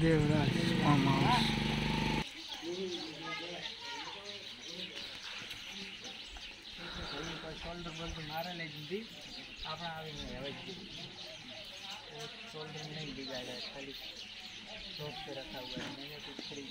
Devraj farm house shoulder boulder મારે લઈ દીધી આપણે આવીને હવે गोल्डन नहीं दी जा रहा है खाली शॉप पे रखा हुआ है मैंने कुछ खरीद